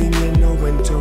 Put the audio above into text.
and you know when to